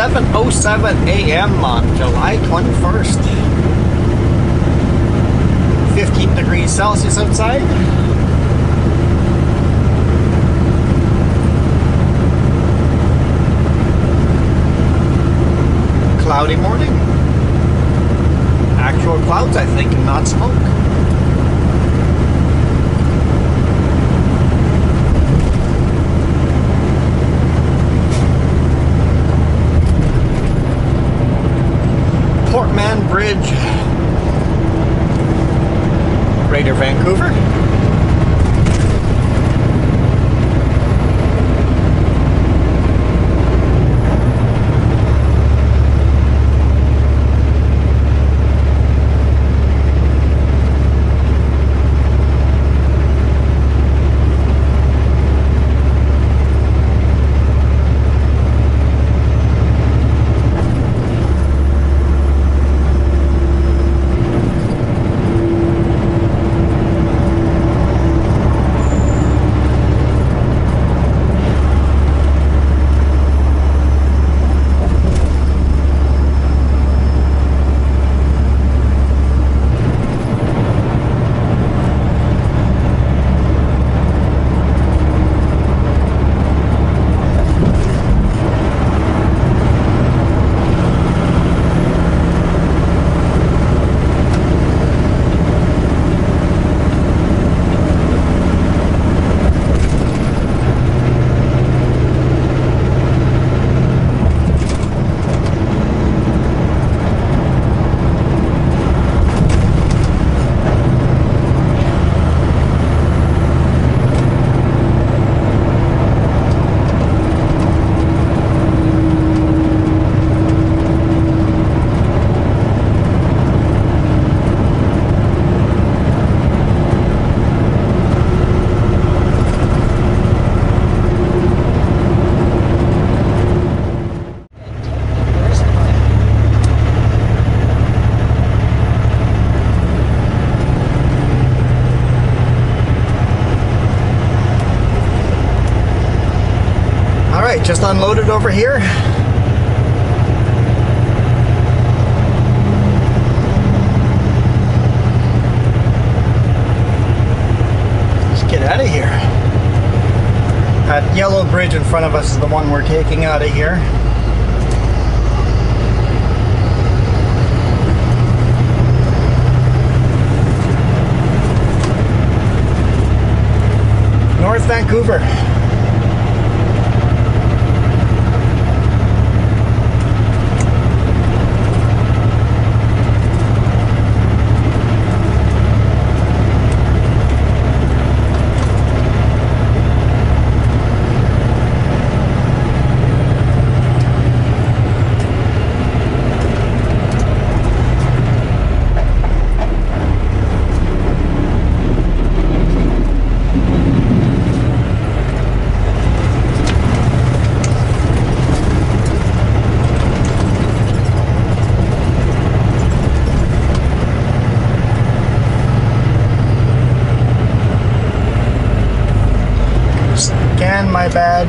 7.07 a.m. on July 21st. 15 degrees Celsius outside. Cloudy morning. Actual clouds, I think, not smoke. Port Mann Bridge, Greater Vancouver. All right, just unloaded over here. Let's get out of here. That yellow bridge in front of us is the one we're taking out of here. North Vancouver. Scan my badge.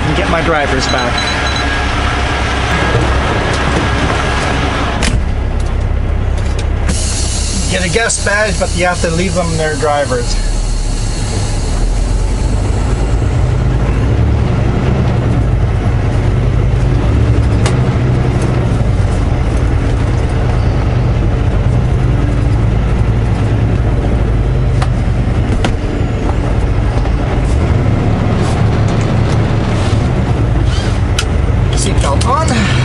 And get my driver's back. But you have to leave them their drivers. Seatbelt on.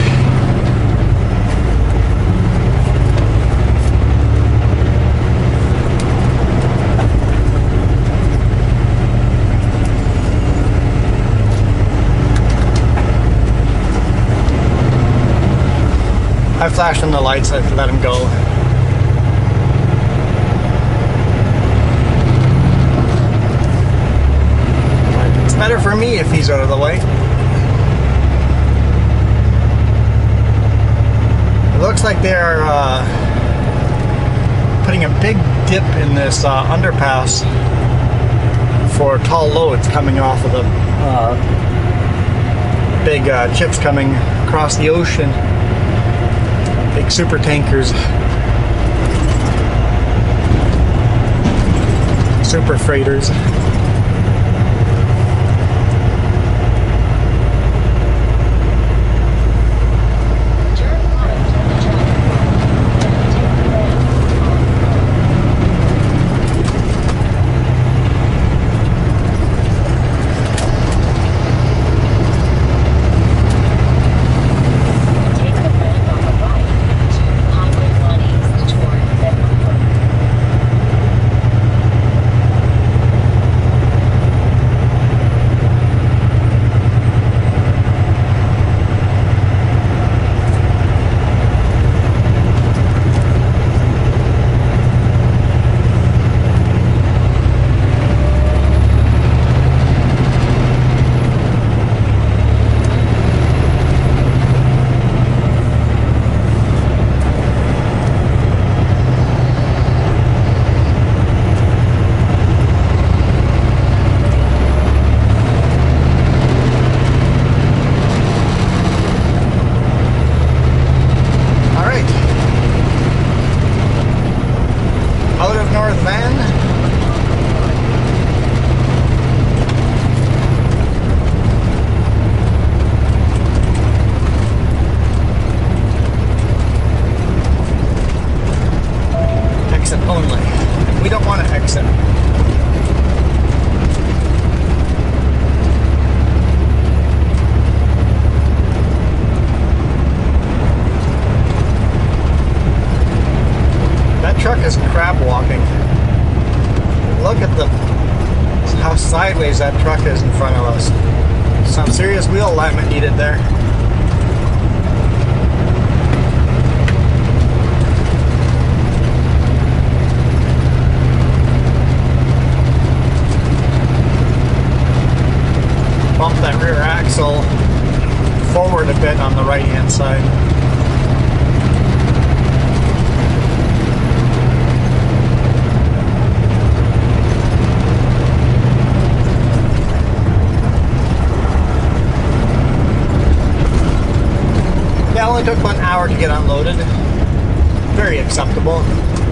I flashed on the lights, I let him go. It's better for me if he's out of the way. It looks like they're uh, putting a big dip in this uh, underpass for tall loads coming off of the uh, big uh, ships coming across the ocean, big super tankers, super freighters.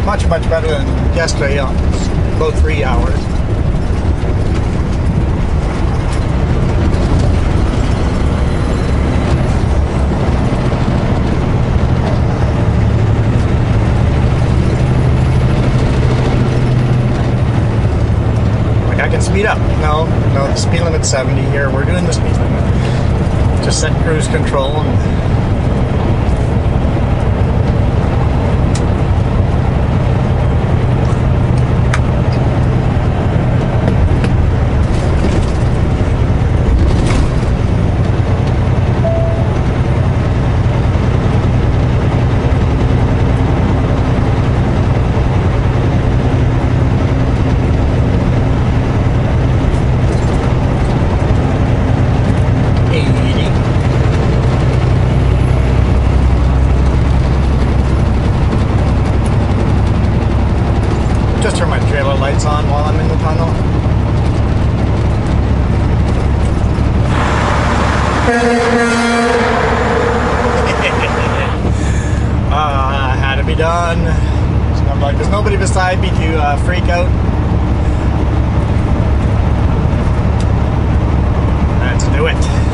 Much, much better than yesterday, uh, three hours. Like I can speed up. No, no, the speed limit's 70 here. We're doing the speed limit. Just set cruise control and eighty. Just turn my trailer lights on while I'm in the tunnel. uh, had to So I'm like, there's nobody beside me to uh, freak out. Let's do it.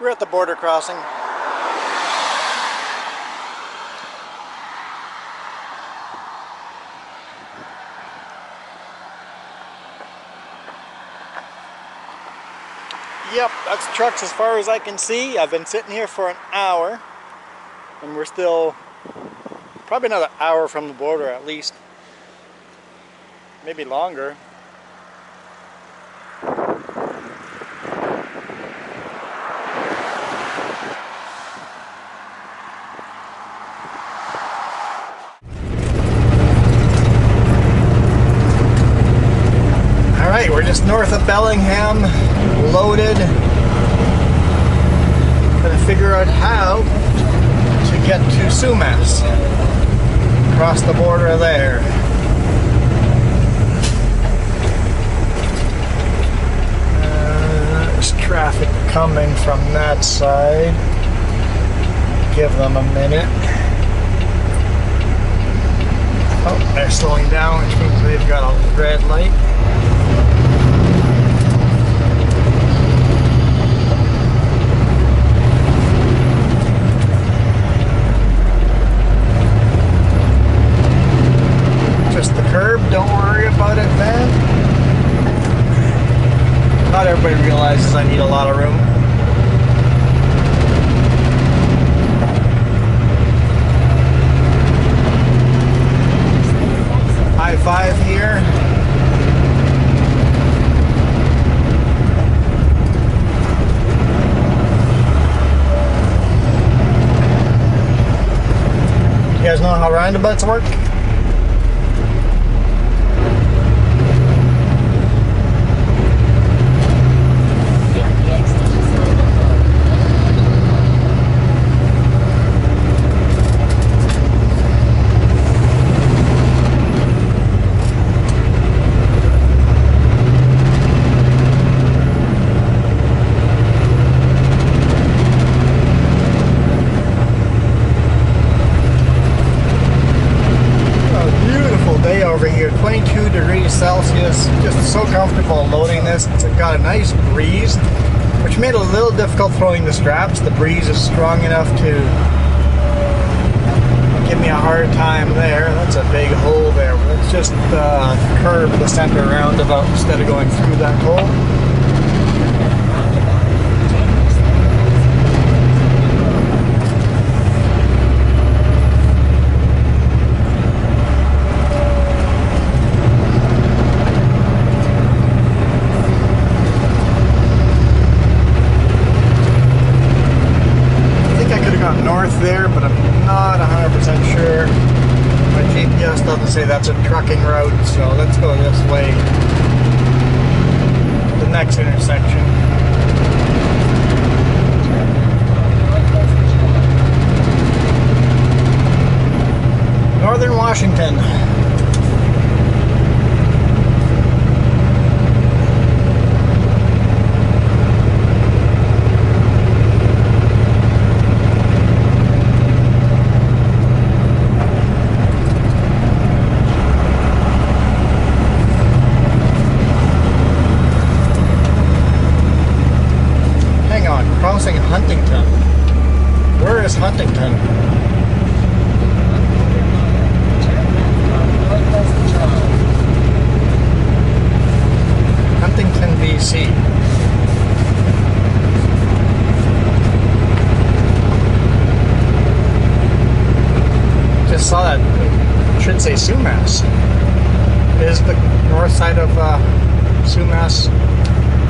We're at the border crossing. Yep, that's trucks as far as I can see. I've been sitting here for an hour and we're still probably another hour from the border at least. Maybe longer. just north of Bellingham, loaded. Gonna figure out how to get to Sumas. Across the border there. Uh, there's traffic coming from that side. Give them a minute. Oh, they're slowing down, which means they've got a red light. Just the curb, don't worry about it, man. Not everybody realizes I need a lot of room. High five here. You guys know how roundabouts work? The exit is on the road. A beautiful day over here, 22 degrees Celsius. Just so comfortable loading this. It's got a nice breeze, which made it a little difficult throwing the straps. The breeze is strong enough to give me a hard time there. That's a big hole there. Let's just uh, curve the center roundabout instead of going through that hole. I think I could have gone north there, but I'm not 100% sure. My GPS doesn't say that's a trucking route, so let's go this way. The next intersection. Northern Washington. On, crossing Huntington. Where is Huntington? Huntington, BC. Just saw that. It should say Sumas. Is the north side of uh, Sumas?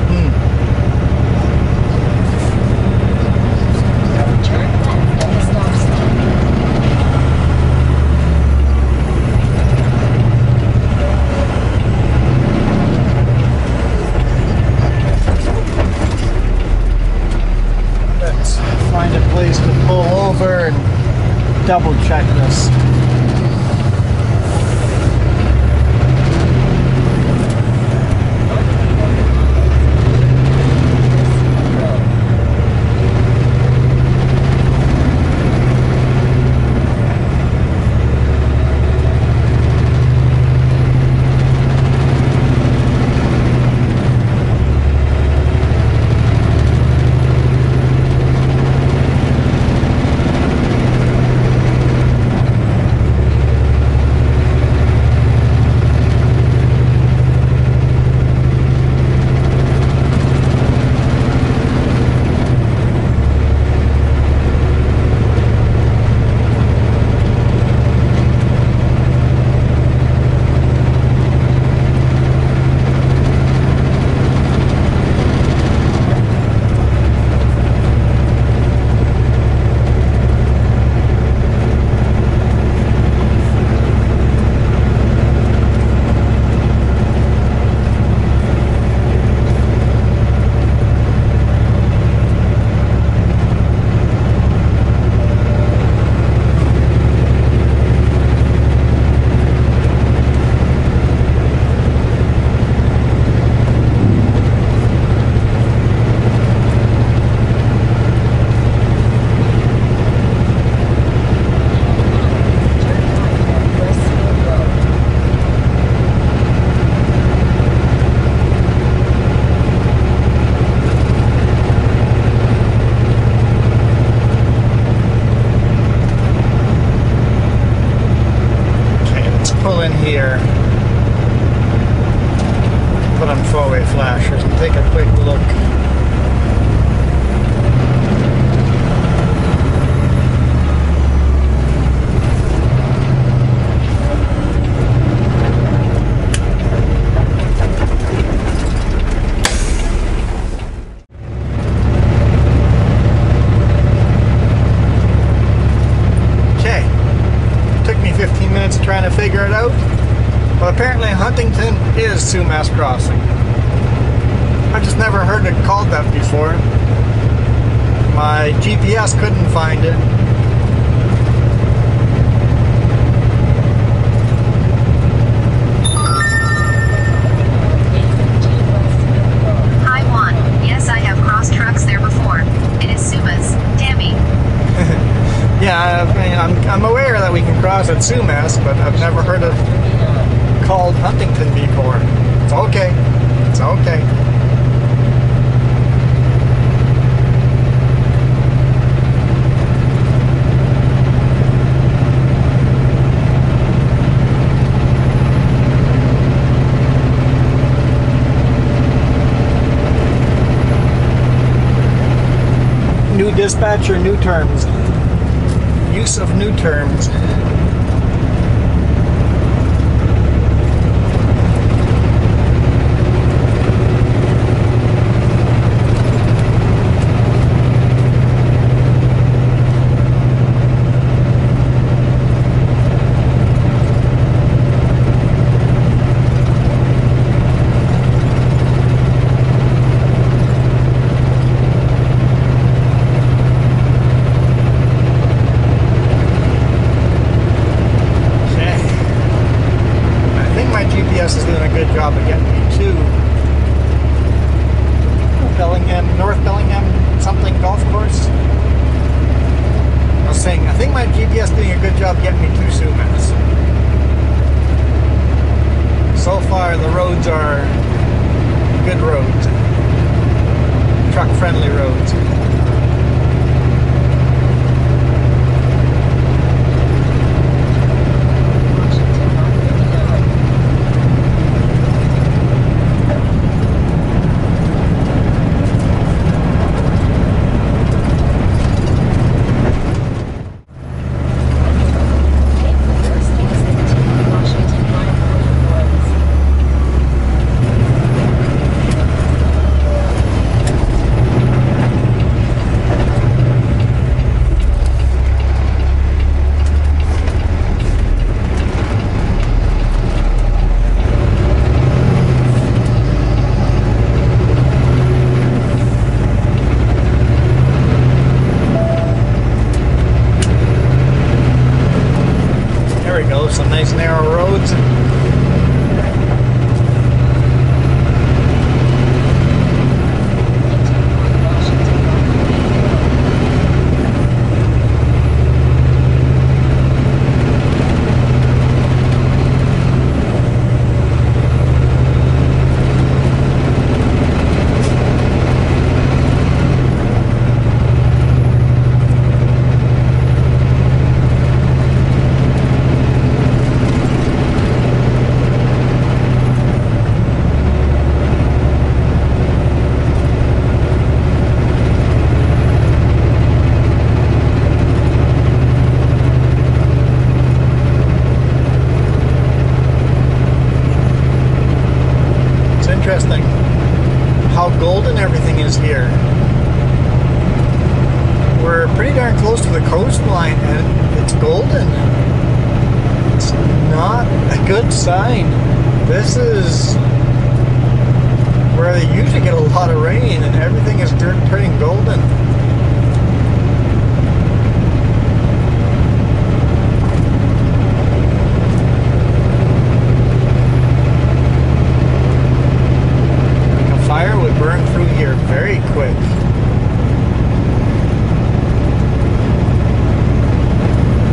Hmm. Turn left at the stop sign. Let's find a place to pull over and double check this. Crossing. I just never heard it called that before. My GPS couldn't find it. Hi Juan. Yes, I have crossed trucks there before. It is Sumas. Tammy. Yeah, I mean, I'm, I'm aware that we can cross at Sumas, but I've never heard it called Huntington before. It's okay. It's okay. New dispatcher, is here. We're pretty darn close to the coastline and it's golden. It's not a good sign. This is where they usually get a lot of rain and everything is turning golden. A fire would burn through here very quick.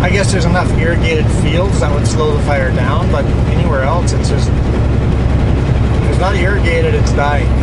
I guess there's enough irrigated fields that would slow the fire down, but anywhere else it's just if it's not irrigated, it's dying.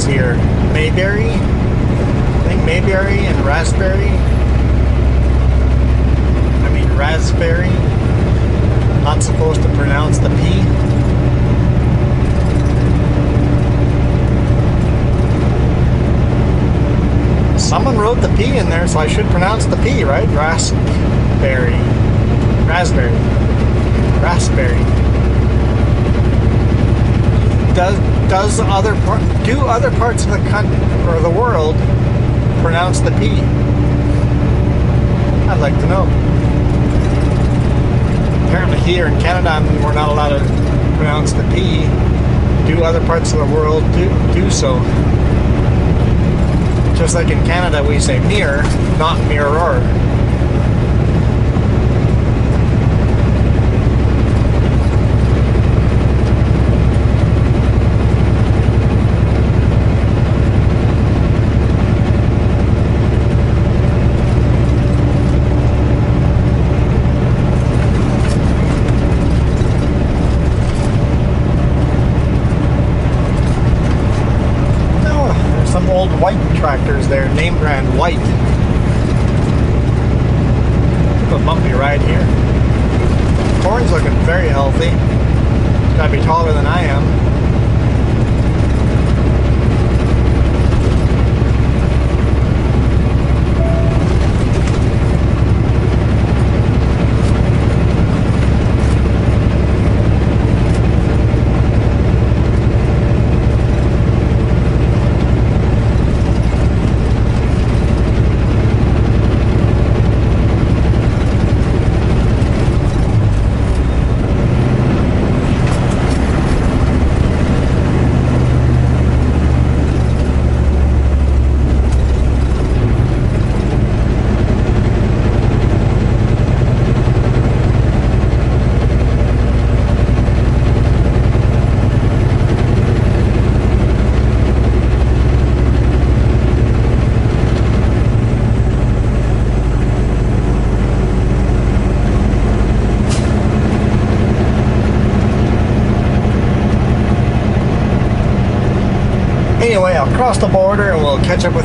here like in Canada we say mirror, not mirror. Grand White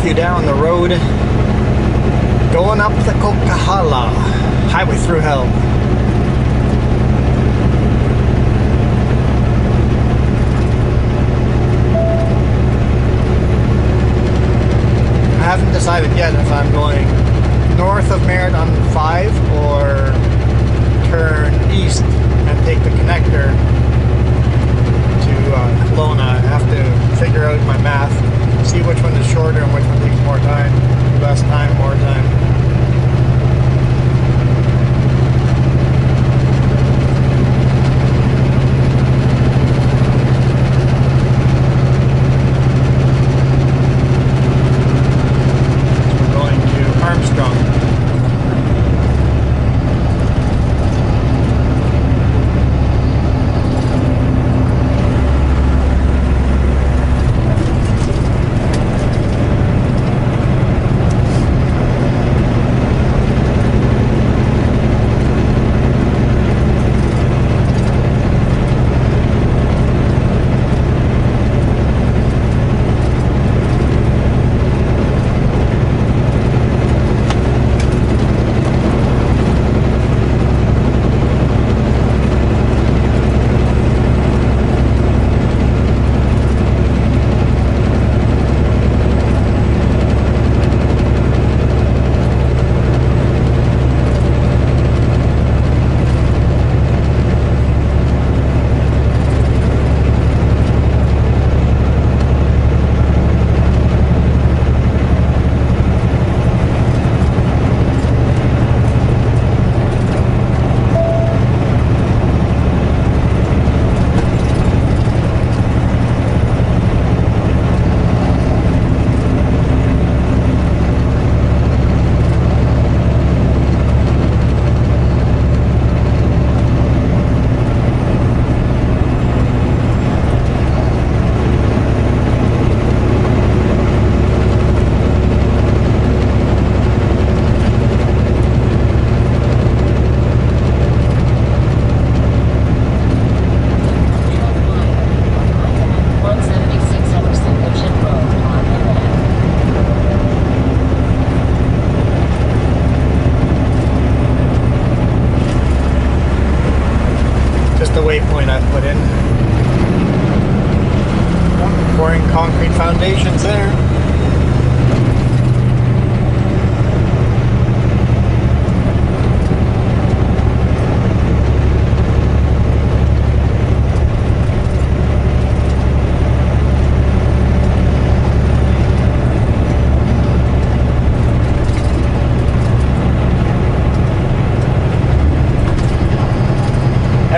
you down the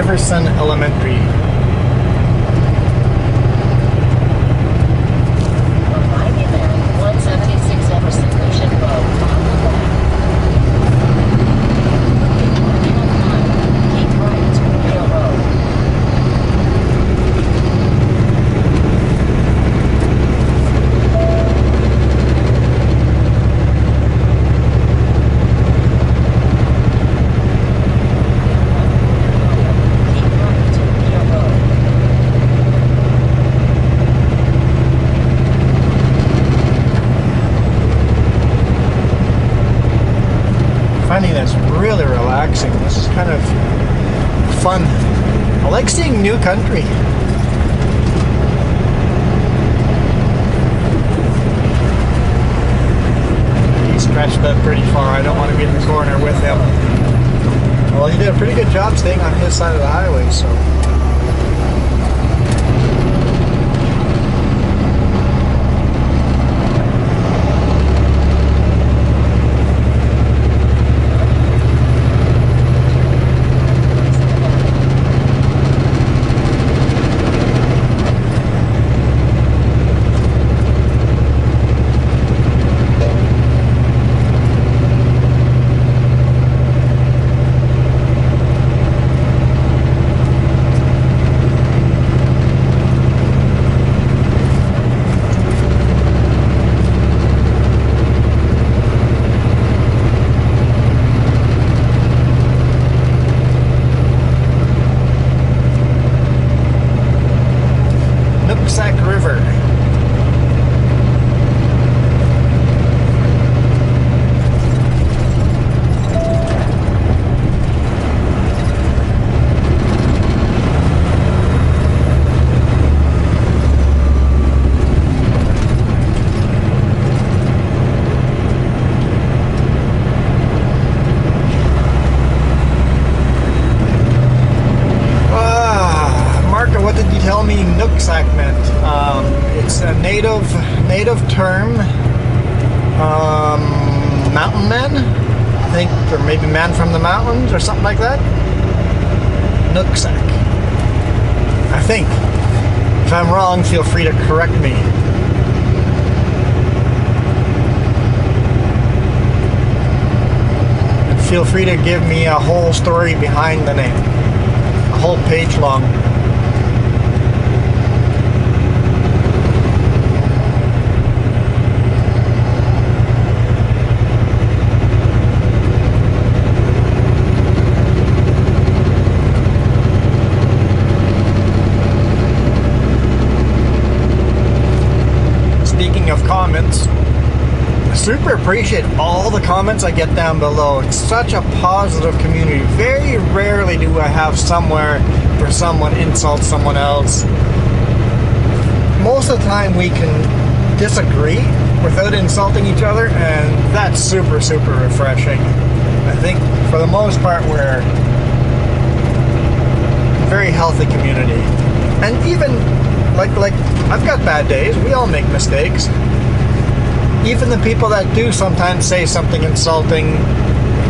Everson Elementary. Arriving at 176 Everson Mission Road, on the left. Keep right to Mill Road. Keep right to Mill Road. Finding this really relaxing. This is kind of fun. I like seeing new country. He stretched that pretty far. I don't want to be in the corner with him. Well, he did a pretty good job staying on his side of the highway, so. Nooksack River. Ah, Marco, what did you tell me Nooksack meant? Um, it's a native native term. Um, mountain men, I think, or maybe man from or something like that. Nooksack. I think. If I'm wrong, feel free to correct me. And feel free to give me a whole story behind the name a whole page long. Speaking of comments, I super appreciate all the comments I get down below. It's such a positive community. Very rarely do I have somewhere where someone insults someone else. Most of the time we can disagree without insulting each other, and that's super, super refreshing. I think for the most part we're a very healthy community. And even like like I've got bad days. We all make mistakes even the people that do sometimes say something insulting,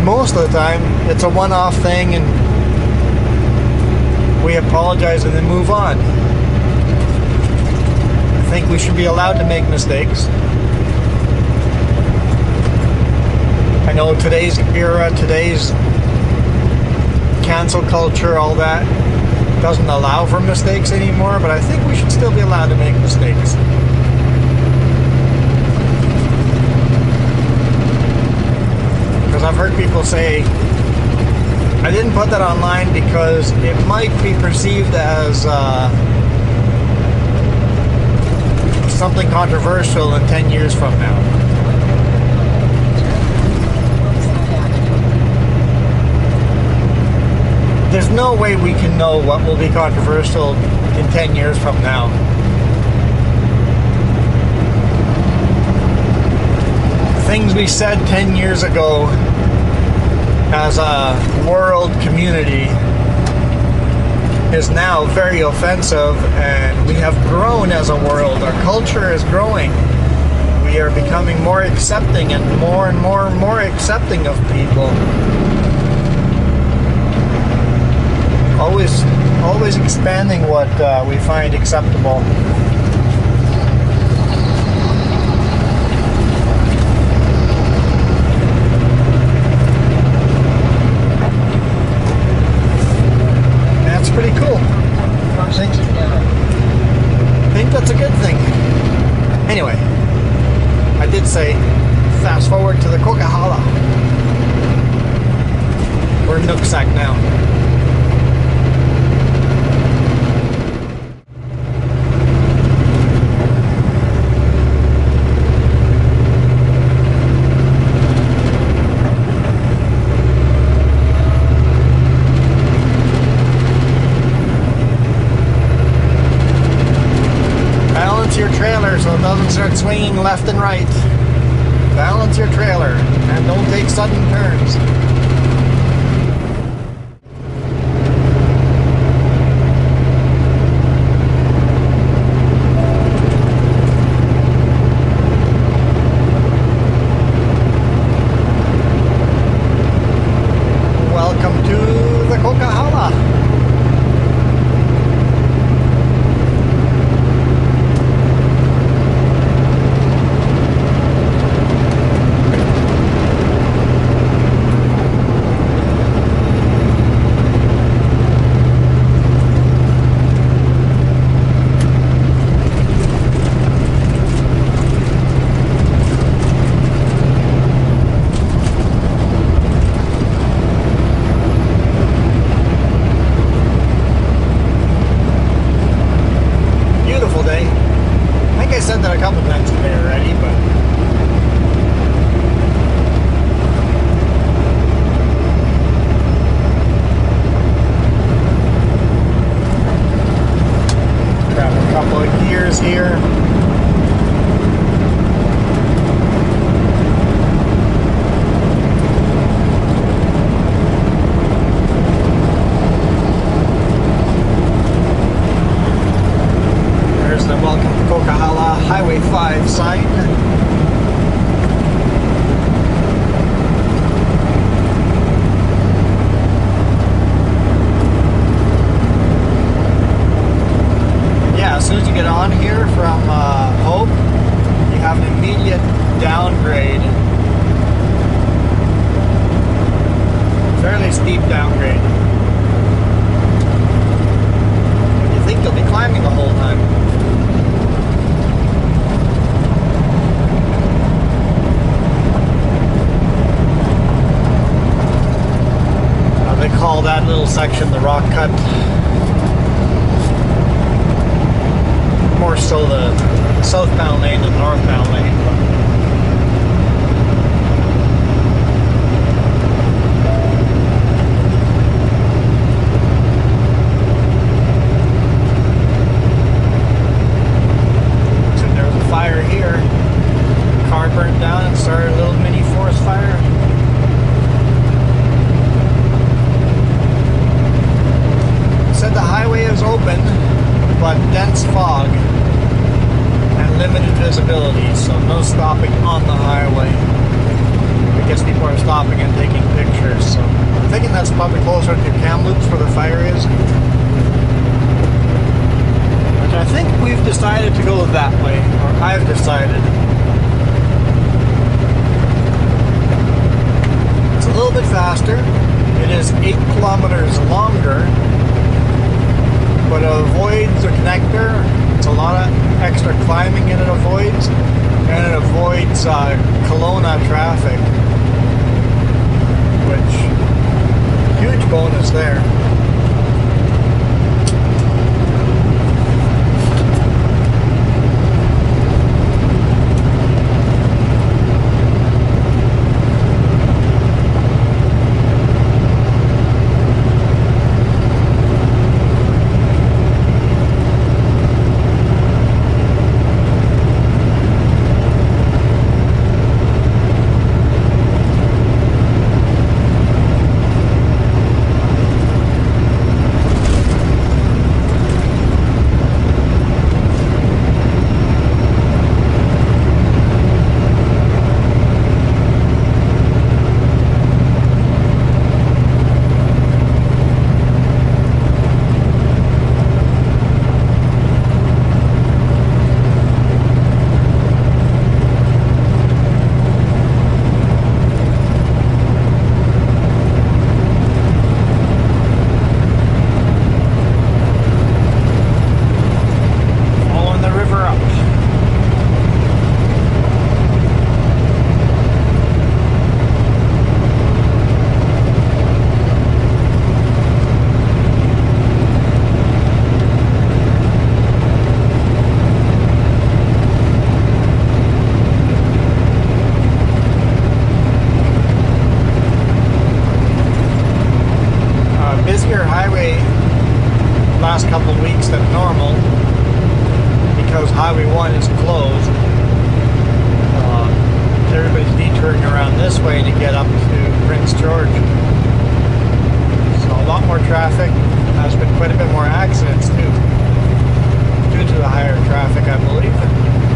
most of the time it's a one off thing and we apologize and then move on. I think we should be allowed to make mistakes. I know today's era, today's cancel culture, all that doesn't allow for mistakes anymore, but I think we should still be allowed to make mistakes. Because I've heard people say, I didn't put that online because it might be perceived as uh, something controversial in 10 years from now. there's no way we can know what will be controversial in 10 years from now. Things we said 10 years ago as a world community is now very offensive, and we have grown as a world. Our culture is growing. We are becoming more accepting and more and more and more accepting of people. Always, always expanding what uh, we find acceptable. That's pretty cool. Crossing to none. I think that's a good thing. Anyway, Did say fast forward to the Coquihalla. We're in Nooksack now. Balance your trailer so it doesn't start swinging left and right. That's probably closer to Kamloops where the fire is. Which I think we've decided to go that way, or I've decided. It's a little bit faster. It is eight kilometers longer, but it avoids a connector. It's a lot of extra climbing and it avoids, and it avoids uh, Kelowna traffic, which huge bonus there. this way to get up to Prince George. So a lot more traffic. There's been quite a bit more accidents too, due to the higher traffic, I believe.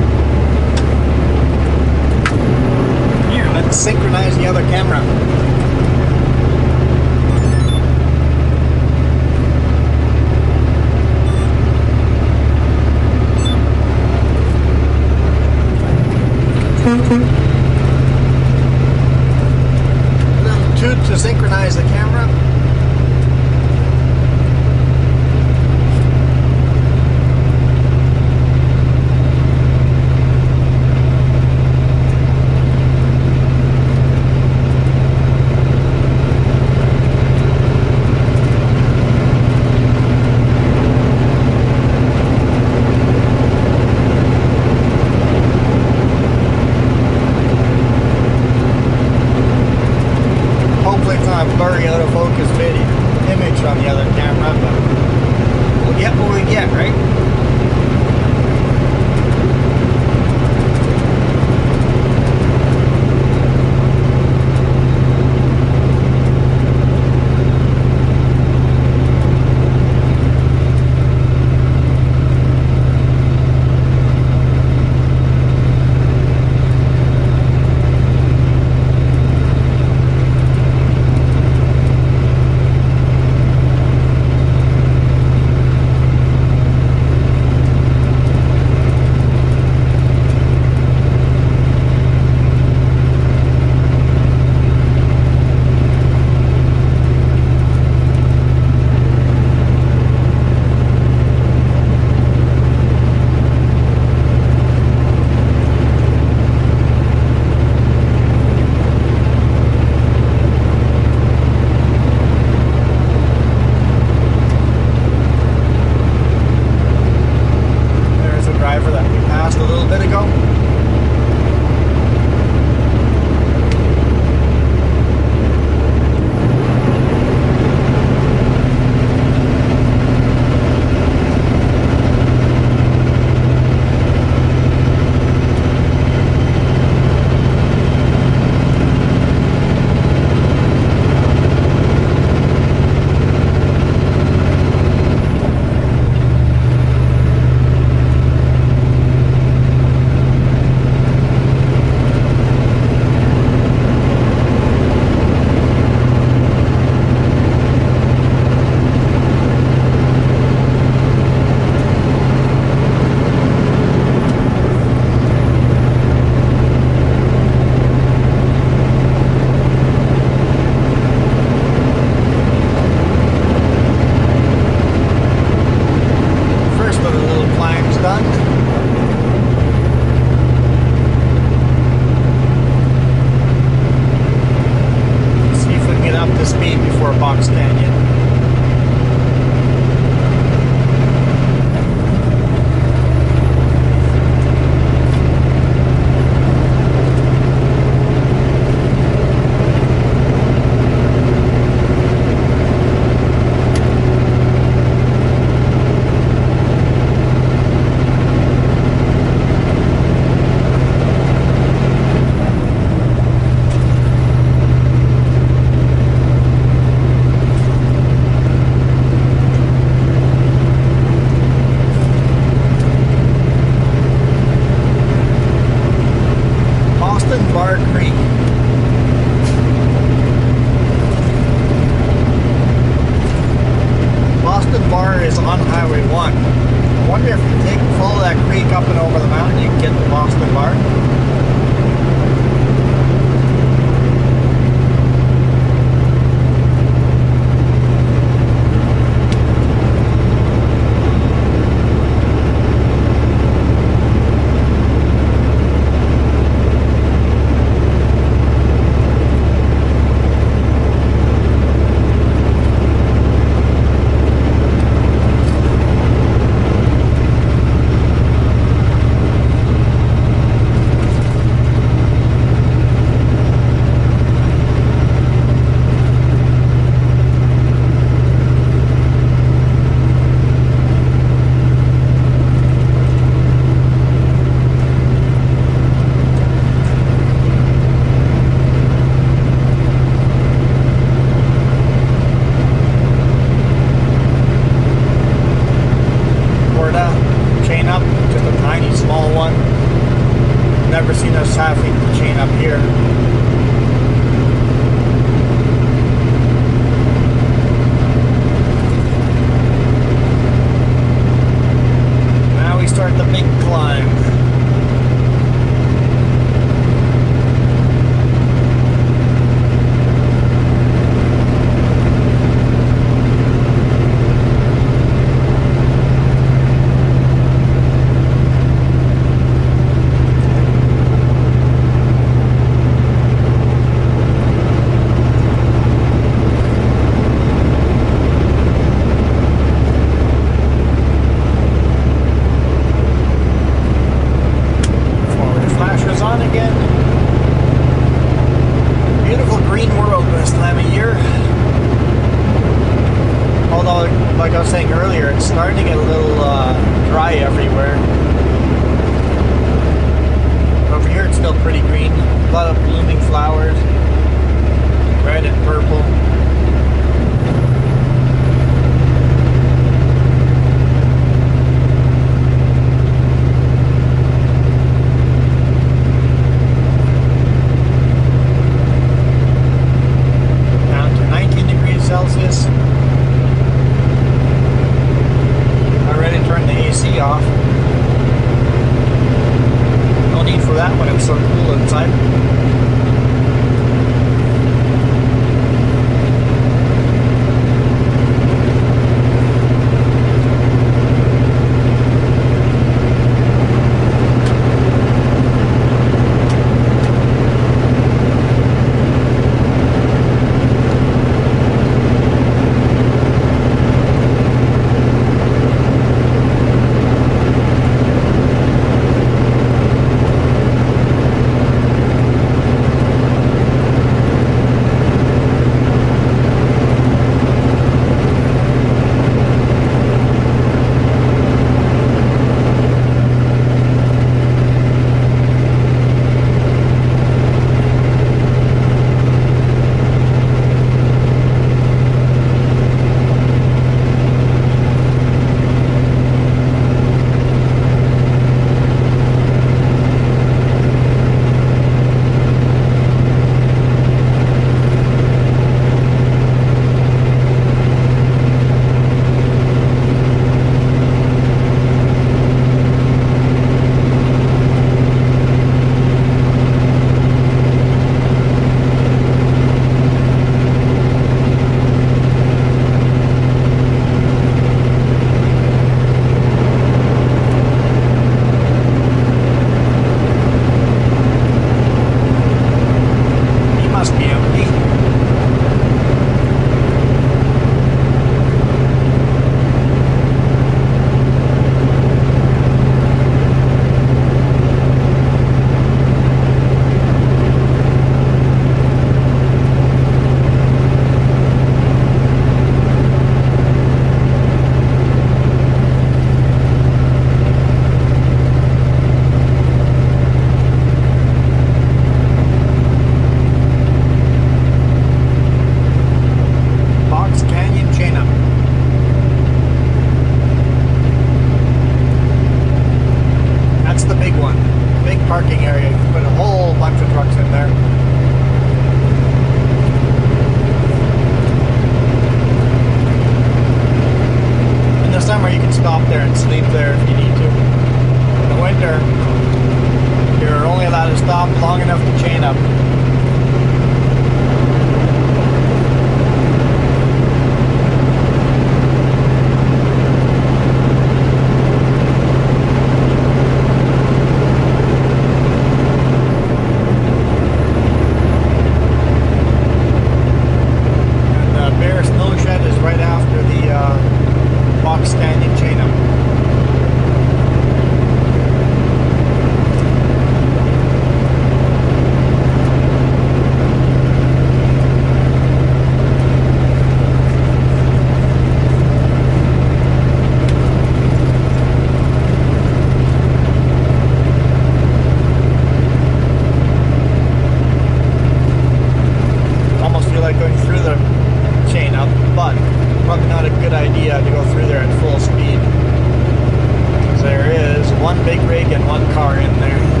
And one car in there.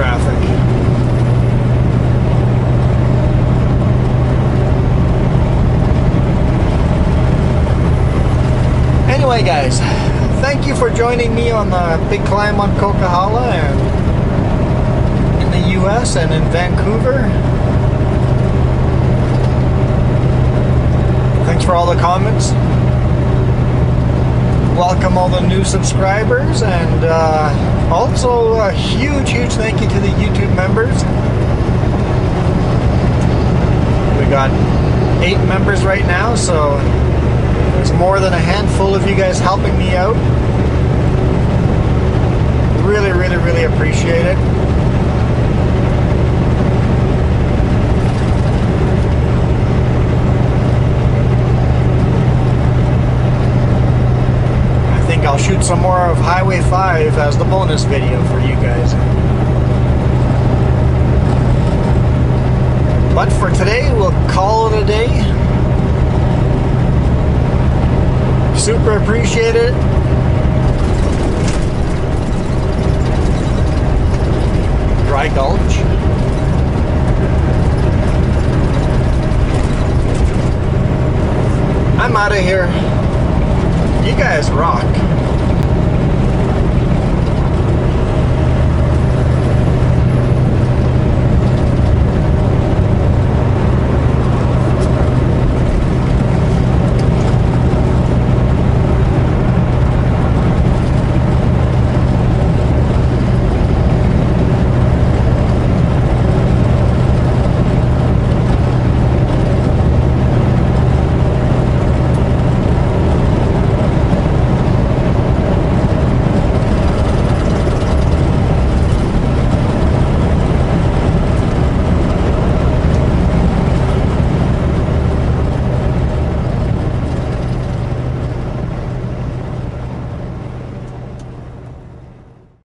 Traffic. Anyway, guys, thank you for joining me on the big climb on Coquihalla and in the US and in Vancouver. Thanks for all the comments. Welcome all the new subscribers and uh, also a huge, huge thank you to the YouTube members. We got eight members right now, so there's more than a handful of you guys helping me out. Really, really, really appreciate it. I'll shoot some more of Highway 5 as the bonus video for you guys. But for today, we'll call it a day. Super appreciate it. Dry Gulch. I'm out of here. You guys rock.